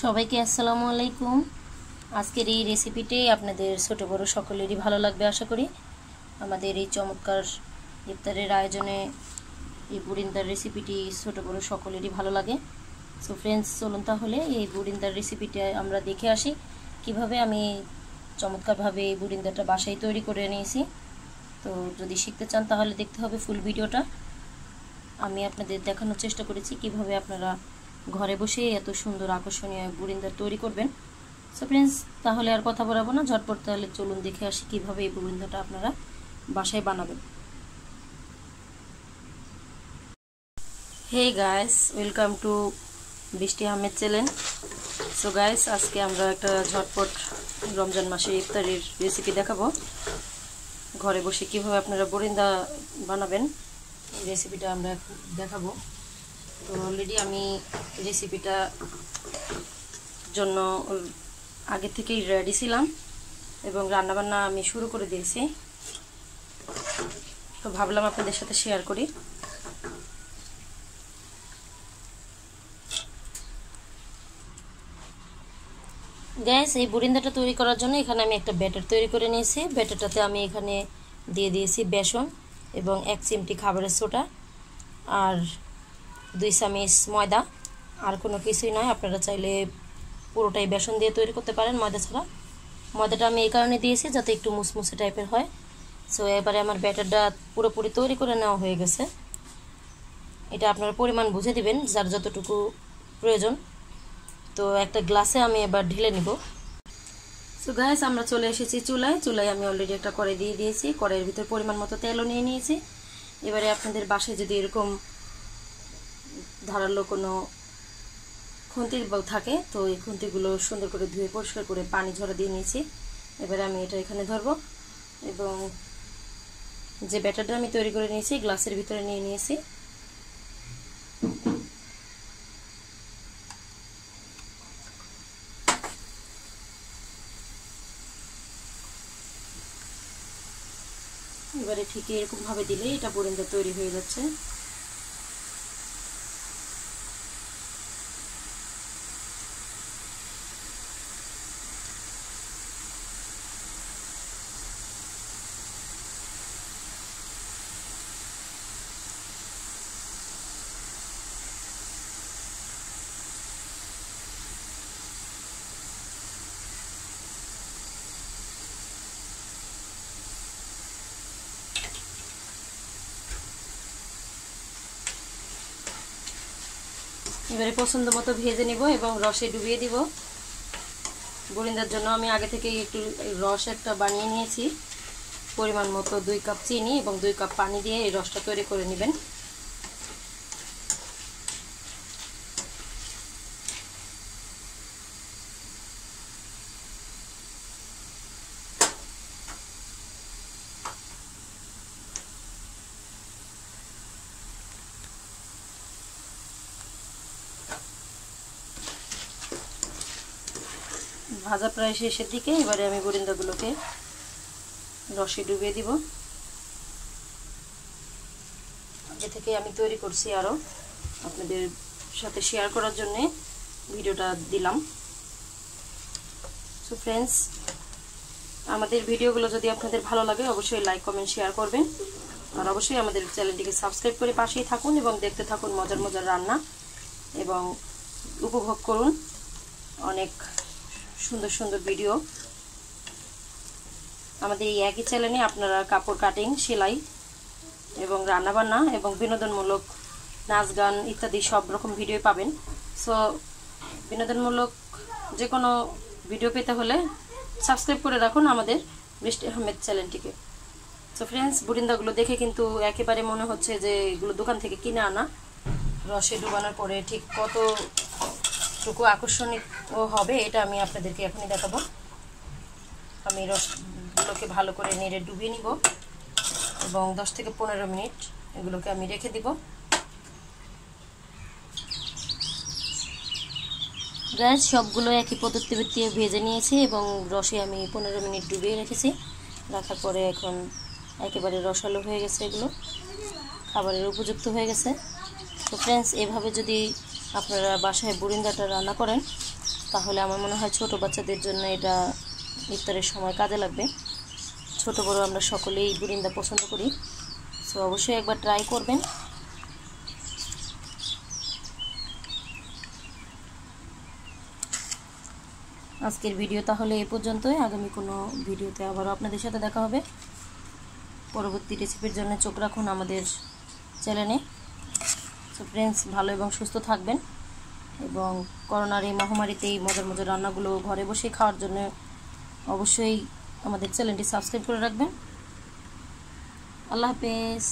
সবাইকে আসসালামু আলাইকুম। আজকের এই রেসিপিটি আপনাদের ছোট বড় সকলেরই ভালো লাগবে, আশা করি। আমাদের এই চমৎকার ইফতারের আয়োজনে এই বুড়িন্দার রেসিপিটি ছোট বড় সকলেরই ভালো লাগে। সো ফ্রেন্ডস চলুন তাহলে এই বুড়িন্দার রেসিপিটা আমরা দেখে আসি। কীভাবে আমি চমৎকারভাবে এই বুড়িন্দাটা বাসায় তৈরি করে নিয়েছি। তো, যদি শিখতে চান তাহলে দেখতে হবে ফুল ভিডিওটা। আমি আপনাদের দেখানোর চেষ্টা করেছি কীভাবে আপনারা ঘরে বসে এত সুন্দর আকর্ষণীয় বুরিন্দা তৈরি করবেন। সো ফ্রেন্ডস তাহলে আর কথা বলাবো না। ঝটপট তাহলে চলুন দেখে আসি কীভাবে এই বুরিন্দাটা আপনারা বাসায় বানাবেন। হে গাইস ওয়েলকাম টু বৃষ্টি আহমেদ চ্যানেল সো গাইস আজকে আমরা একটা ঝটপট রমজান মাসের ইফতারের রেসিপি দেখাবো। ঘরে বসে কীভাবে আপনারা বরিন্দা বানাবেন রেসিপিটা আমরা দেখাবো। তো অলরেডি আমি রেসিপিটা জন্য আগে থেকেই রেডি ছিলাম এবং রান্নাবান্না আমি শুরু করে দিয়েছি। তো ভাবলাম আপনাদের সাথে শেয়ার করি। গ্যাস এই বুরিন্দাটা তৈরি করার জন্য এখানে আমি একটা ব্যাটার তৈরি করে নিয়েছি। ব্যাটারটাতে আমি এখানে দিয়ে দিয়েছি বেসন এবং এক চিমটি খাবারের সোটা আর দুই চামিচ ময়দা, আর কোনো কিছুই নয়। আপনারা চাইলে পুরোটাই বেসন দিয়ে তৈরি করতে পারেন ময়দা ছাড়া। ময়দাটা আমি এই কারণে দিয়েছি যাতে একটু মুসমুসে টাইপের হয়। সো এবারে আমার ব্যাটারটা পুরোপুরি তৈরি করে নেওয়া হয়ে গেছে। এটা আপনারা পরিমাণ বুঝে দিবেন, যার যতটুকু প্রয়োজন। তো, একটা গ্লাসে আমি এবার ঢেলে নিব। সো গ্যাস আমরা চলে এসেছি চুলায়। চুলায় আমি অলরেডি একটা কড়াই দিয়ে দিয়েছি। কড়াইয়ের ভিতর পরিমাণ মতো তেলও নিয়ে নিয়েছি। এবারে আপনাদের বাসায় যদি এরকম ধারালো কোনো খুন্তি থাকে, তো এই খুন্তিগুলো সুন্দর করে ধুয়ে পরিষ্কার করে পানি ঝরা দিয়ে নিয়েছি। এবারে আমি এটা এখানে ধরবো। এবং যে ব্যাটারটা আমি তৈরি করে নিয়েছি, গ্লাসের ভিতরে নিয়ে নিয়েছি। এবারে ঠিক এরকমভাবে দিলে এটা বরিন্দা তৈরি হয়ে যাচ্ছে। এবারে পছন্দ মতো ভেজে নিব এবং রসে ডুবিয়ে দিব। বরিন্দার জন্য আমি আগে থেকে একটু রস একটা বানিয়ে নিয়েছি। পরিমাণ মতো দুই কাপ চিনি এবং দুই কাপ পানি দিয়ে এই রসটা তৈরি করে নেবেন। ভাজা প্রায় শেষের দিকে, এবারে আমি বরিন্দাগুলোকে রসে ডুবিয়ে দিব। আগে থেকে আমি তৈরি করছি আরও আপনাদের সাথে শেয়ার করার জন্যে ভিডিওটা দিলাম। সো ফ্রেন্ডস আমাদের ভিডিওগুলো যদি আপনাদের ভালো লাগে, অবশ্যই লাইক কমেন্ট শেয়ার করবেন। আর অবশ্যই আমাদের চ্যানেলটিকে সাবস্ক্রাইব করে পাশেই থাকুন এবং দেখতে থাকুন মজার মজার রান্না এবং উপভোগ করুন। অনেক সুন্দর সুন্দর ভিডিও আমাদের এই একই চ্যানেলে আপনারা কাপড় কাটিং সেলাই এবং রান্নাবান্না এবং বিনোদনমূলক নাচ, গান ইত্যাদি সব রকম ভিডিও পাবেন। সো বিনোদনমূলক যে কোনো ভিডিও পেতে হলে সাবস্ক্রাইব করে রাখুন আমাদের বৃষ্টি আহমেদ চ্যানেলটিকে সো ফ্রেন্ডস বুরিন্দাগুলো দেখে কিন্তু একেবারে মনে হচ্ছে যে এগুলো দোকান থেকে কিনে আনা। রসে ডুবানোর পরে ঠিক কত টুকু আকর্ষণীয় হবে, এটা আমি আপনাদেরকে এখনই দেখাবো। আমি রসগুলোকে ভালো করে নেড়ে ডুবিয়ে নিব এবং দশ থেকে পনেরো মিনিট এগুলোকে আমি রেখে দিব। গ্যাস সবগুলো একই পদ্ধতি ভেজে নিয়েছি এবং রসে আমি পনেরো মিনিট ডুবিয়ে রেখেছি। রাখার পরে এখন একেবারে রসালো হয়ে গেছে এগুলো, খাবারের উপযুক্ত হয়ে গেছে। তো ফ্রেন্ডস এভাবে যদি আপনারা বাসায় বুরিন্দাটা রান্না করেন, তাহলে আমার মনে হয় ছোট বাচ্চাদের জন্য এটা ইফতারের সময় কাজে লাগবে। ছোট, বড় আমরা সকলেই বুরিন্দা পছন্দ করি। সো অবশ্যই একবার ট্রাই করবেন। আজকের ভিডিও তাহলে এ পর্যন্তই। আগামী কোনো ভিডিওতে আবারও আপনাদের সাথে দেখা হবে। পরবর্তী রেসিপির জন্য চোখ রাখুন আমাদের চ্যানেলে। সো ফ্রেন্ডস ভালো এবং সুস্থ থাকবেন। এবং করোনার এই মহামারীতে এই মজার মজার রান্নাগুলো ঘরে বসে খাওয়ার জন্য অবশ্যই আমাদের চ্যানেলটি সাবস্ক্রাইব করে রাখবেন। আল্লাহ হাফেজ।